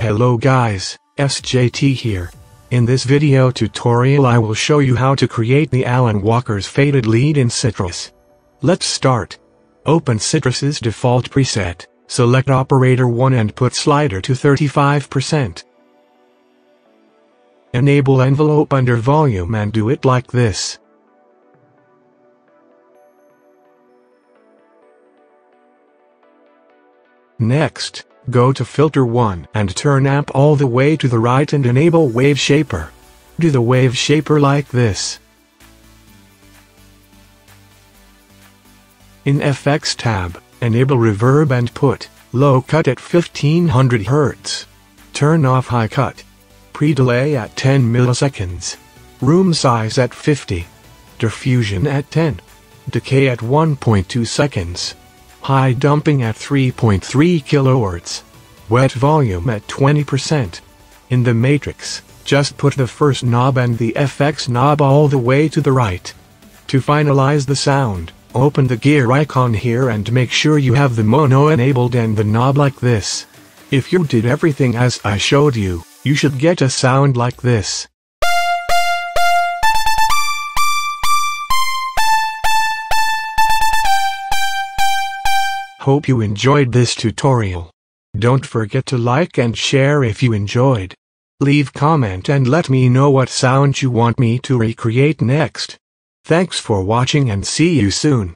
Hello guys, SJT here. In this video tutorial I will show you how to create the Alan Walker's faded lead in Sytrus. Let's start. Open Sytrus's default preset, select operator 1 and put slider to 35%. Enable envelope under volume and do it like this. Next, go to filter 1 and turn amp all the way to the right and enable wave shaper. Do the wave shaper like this. In FX tab, enable reverb and put low cut at 1500 Hz. Turn off high cut. Pre-delay at 10 milliseconds. Room size at 50. Diffusion at 10. Decay at 1.2 seconds. High dumping at 3.3 kHz. Wet volume at 20%. In the matrix, just put the first knob and the FX knob all the way to the right. To finalize the sound, open the gear icon here and make sure you have the mono enabled and the knob like this. If you did everything as I showed you, you should get a sound like this. Hope you enjoyed this tutorial. Don't forget to like and share if you enjoyed. Leave comment and let me know what sound you want me to recreate next. Thanks for watching and see you soon.